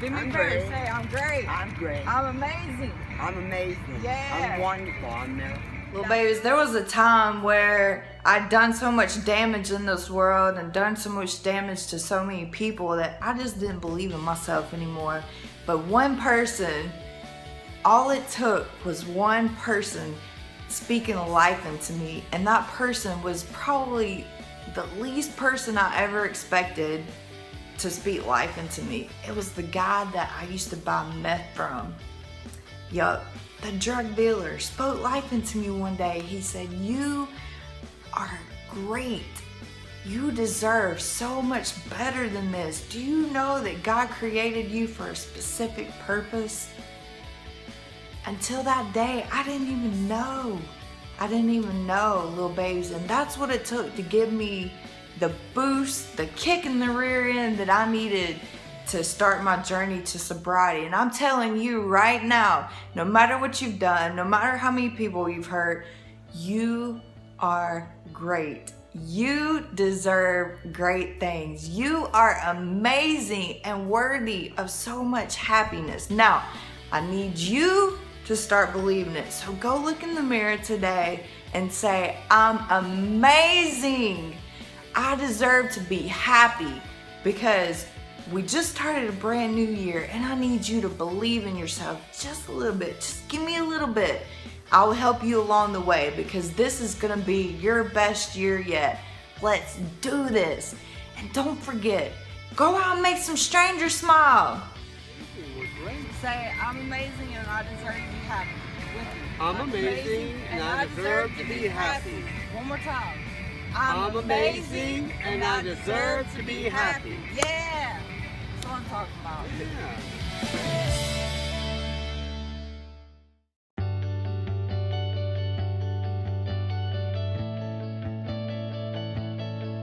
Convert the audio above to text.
Do me I'm first. great. Say, I'm great. I'm great. I'm amazing. I'm amazing. Yeah. I'm wonderful. I'm there. Little babies, there was a time where I'd done so much damage in this world and done so much damage to so many people that I just didn't believe in myself anymore. But one person, all it took was one person speaking life into me, and that person was probably the least person I ever expected to speak life into me. It was the guy that I used to buy meth from. Yup, the drug dealer spoke life into me one day. He said, You are great. You deserve so much better than this. Do you know that God created you for a specific purpose? Until that day, I didn't even know. I didn't even know, little babies. And that's what it took to give me the boost, the kick in the rear end that I needed to start my journey to sobriety. And I'm telling you right now, no matter what you've done, no matter how many people you've hurt, you are great. You deserve great things. You are amazing and worthy of so much happiness. Now, I need you to start believing it. So go look in the mirror today and say, I'm amazing. I deserve to be happy because we just started a brand new year and I need you to believe in yourself just a little bit. Just give me a little bit. I'll help you along the way because this is gonna be your best year yet. Let's do this. And don't forget, go out and make some strangers smile. Say, I'm amazing and I deserve to be happy. With me. I'm amazing and I deserve to be happy. One more time. I'm amazing and I deserve to be happy. Yeah.